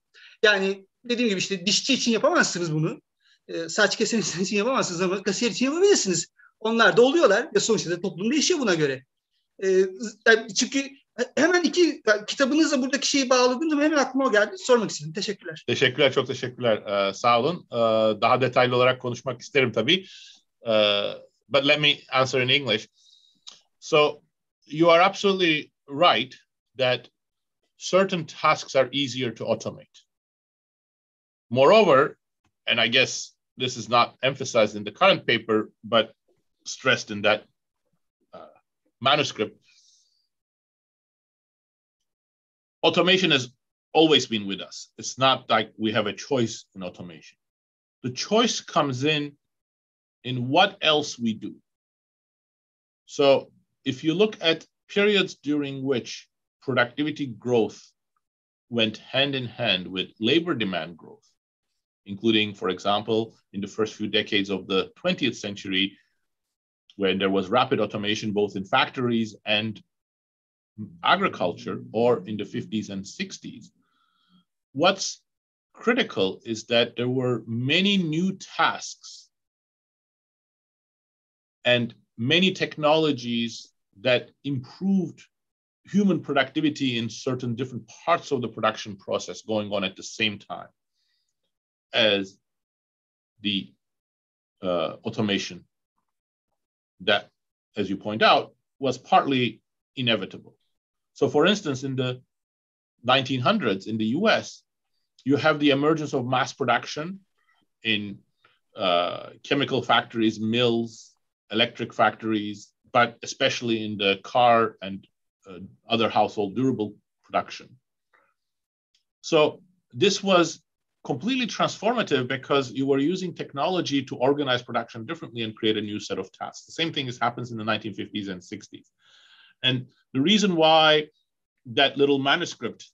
Yani dediğim gibi işte dişçi için yapamazsınız bunu. E, saç kesen için yapamazsınız ama kasiyer için yapabilirsiniz. Onlar da oluyorlar ve sonuçta da toplum değişiyor buna göre. E, çünkü hemen iki kitabınızla buradaki şeyi bağladığım zaman hemen aklıma o geldi. Sormak istedim. Teşekkürler. Teşekkürler, çok teşekkürler. Ee, sağ olun. Ee, daha detaylı olarak konuşmak isterim tabii. Uh, but let me answer in English. So you are absolutely right that certain tasks are easier to automate. Moreover, and I guess this is not emphasized in the current paper, but stressed in that uh, manuscript, automation has always been with us. It's not like we have a choice in automation. The choice comes in in what else we do. So if you look at periods during which productivity growth went hand in hand with labor demand growth, including, for example, in the first few decades of the 20th century, when there was rapid automation both in factories and agriculture, or in the 50s and 60s. What's critical is that there were many new tasks and many technologies that improved human productivity in certain different parts of the production process going on at the same time as the uh, automation that, as you point out, was partly inevitable. So, for instance, in the 1900s in the US, you have the emergence of mass production in uh, chemical factories, mills, electric factories, but especially in the car and other household durable production. So this was completely transformative because you were using technology to organize production differently and create a new set of tasks. The same thing is happens in the 1950s and 60s. And the reason why that little manuscript,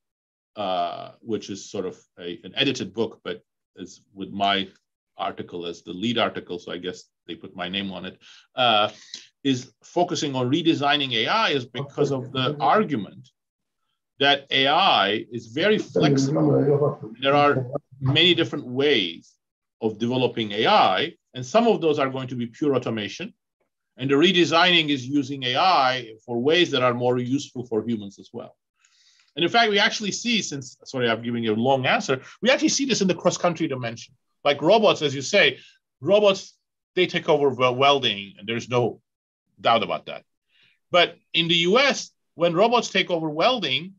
uh, which is sort of a, an edited book, but is with my article as the lead article, so I guess they put my name on it, uh, is focusing on redesigning AI is because of the argument that AI is very flexible. There are many different ways of developing AI, and some of those are going to be pure automation. And the redesigning is using AI for ways that are more useful for humans as well. And in fact, we actually see, since, sorry, I'm giving you a long answer, we actually see this in the cross country dimension. Like robots, as you say, robots, they take over welding, and there's no doubt about that. But in the US, when robots take over welding,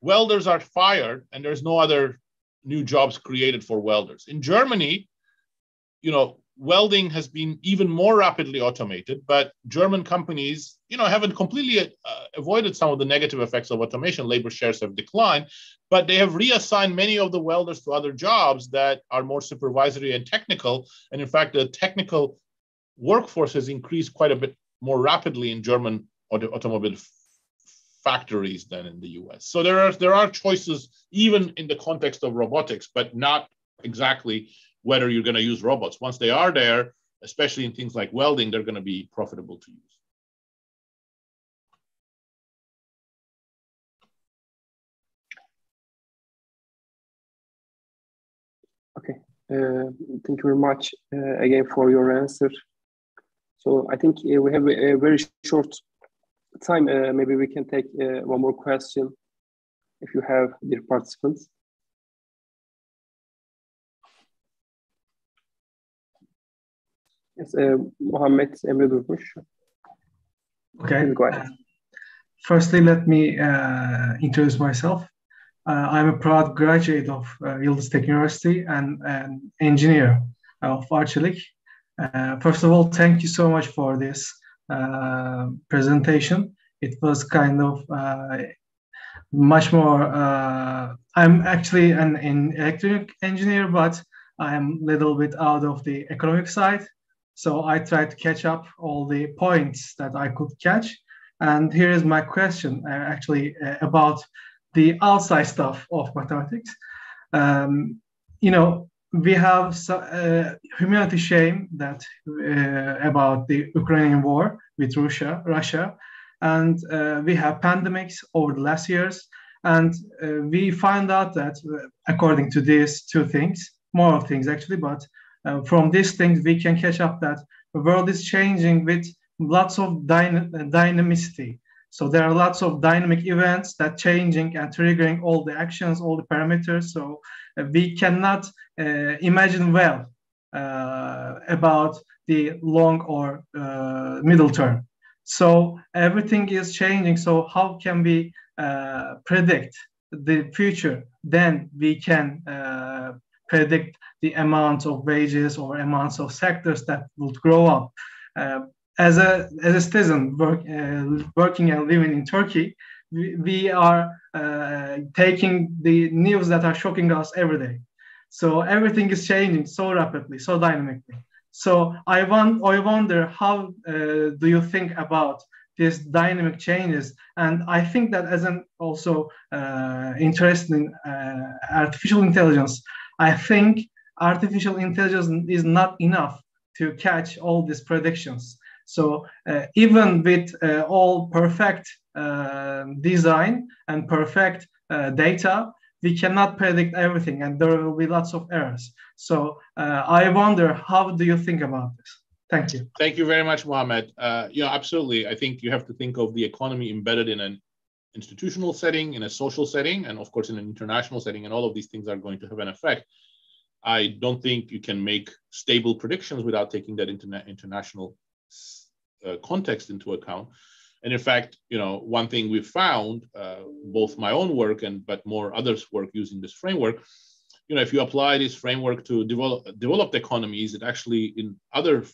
welders are fired and there's no other new jobs created for welders. In Germany, you know, welding has been even more rapidly automated, but German companies, you know, haven't completely uh, avoided some of the negative effects of automation. Labor shares have declined, but they have reassigned many of the welders to other jobs that are more supervisory and technical. And in fact, the technical workforce has increased quite a bit more rapidly in German auto- automobile factories than in the US. So there are there are choices even in the context of robotics, but not exactly whether you're going to use robots. Once they are there, especially in things like welding, they're going to be profitable to use. Okay, uh, thank you very much uh, again for your answer. So I think uh, we have a, very short time, uh, maybe we can take uh, one more question if you have, dear participants. Yes, uh, Mohammed Emre Durmuş. Okay. Go ahead. firstly, let me uh, introduce myself. Uh, I'm a proud graduate of uh, Yıldız Tech University and an engineer of Arçelik. Uh, first of all, thank you so much for this uh, presentation. It was kind of uh, much more. Uh, I'm actually an, an electric engineer, but I'm a little bit out of the economic side. So I tried to catch up all the points that I could catch. And here is my question uh, actually uh, about the outside stuff of mathematics. Um, you know, we have uh, humanity shame that uh, about the Ukrainian war with Russia, Russia, and uh, we have pandemics over the last years, and uh, we find out that uh, according to these two things, more things actually, but uh, from these things we can catch up that the world is changing with lots of dyna- dynamicity. So there are lots of dynamic events that changing and triggering all the actions, all the parameters. So we cannot uh, imagine well uh, about the long or uh, middle term. So everything is changing. So how can we predict the future? Then we can predict the amount of wages or amounts of sectors that would grow up. As a as a citizen work, uh, working and living in Turkey, we, we are uh, taking the news that are shocking us every day. So everything is changing so rapidly, so dynamically. So I want I wonder how uh, do you think about these dynamic changes? And I think that as an also uh, interest in uh, artificial intelligence, I think artificial intelligence is not enough to catch all these predictions. So uh, even with uh, all perfect uh, design and perfect data, we cannot predict everything and there will be lots of errors. So I wonder, how do you think about this? Thank you. Thank you very much, Mohammed. Uh, yeah, absolutely. I think you have to think of the economy embedded in an institutional setting, in a social setting, and of course in an international setting, and all of these things are going to have an effect. I don't think you can make stable predictions without taking that interna- international uh, context into account. And in fact, you know, one thing we found, uh, both my own work and but more others' work using this framework, you know, if you apply this framework to develop developed economies, it actually in other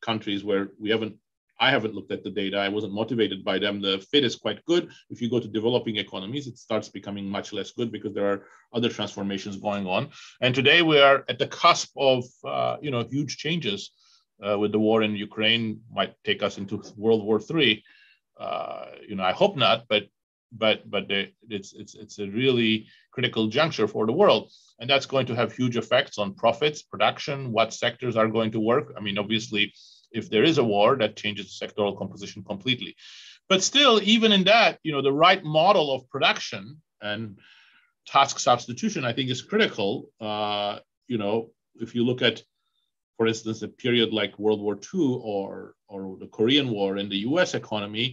countries where we haven't I haven't looked at the data. I wasn't motivated by them. The fit is quite good. If you go to developing economies, it starts becoming much less good because there are other transformations going on. And today we are at the cusp of uh, you know huge changes. Uh, with the war in Ukraine, might take us into World War III. Uh, you know, I hope not, but but but it's it's it's a really critical juncture for the world. And that's going to have huge effects on profits production what sectors are going to work. I mean obviously if there is a war that changes the sectoral composition completely. But still even in that you know the right model of production and task substitution i think is critical. Uh, you know if you look at for instance a period like world war ii or or the korean war in the us economy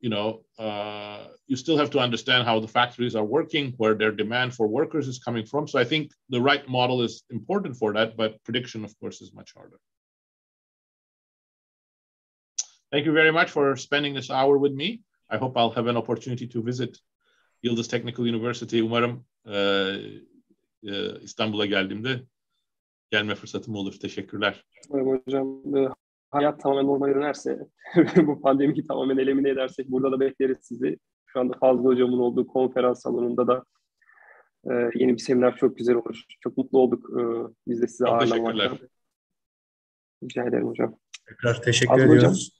you know, uh, you still have to understand how the factories are working, where their demand for workers is coming from. So I think the right model is important for that, but prediction, of course, is much harder. Thank you very much for spending this hour with me. I hope I'll have an opportunity to visit Yıldız Technical University. Umarım e, e, İstanbul'a geldiğimde gelme fırsatım olur. Teşekkürler. Umarım hocam hayat tamamen normale dönerse, bu pandemiyi tamamen elimine edersek burada da bekleriz sizi. Şu anda Fazlı Hocam'ın olduğu konferans salonunda da e, yeni bir seminer çok güzel olur. Çok mutlu olduk e, biz de size çok ağırlamaktan. Rica ederim hocam. Tekrar teşekkür Fazlı ediyoruz.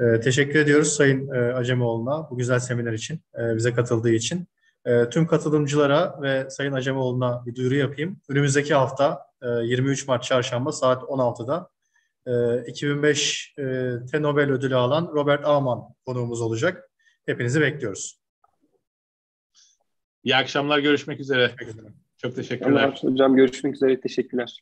Hocam. E, teşekkür ediyoruz Sayın e, Acemoğlu'na bu güzel seminer için, e, bize katıldığı için. E, tüm katılımcılara ve Sayın Acemoğlu'na bir duyuru yapayım. Önümüzdeki hafta e, 23 Mart Çarşamba saat 16'da 2005 T Nobel ödülü alan Robert Aumann konuğumuz olacak. Hepinizi bekliyoruz. İyi akşamlar, görüşmek üzere. Görüşmek üzere. Çok teşekkürler. Hocam görüşmek üzere, teşekkürler.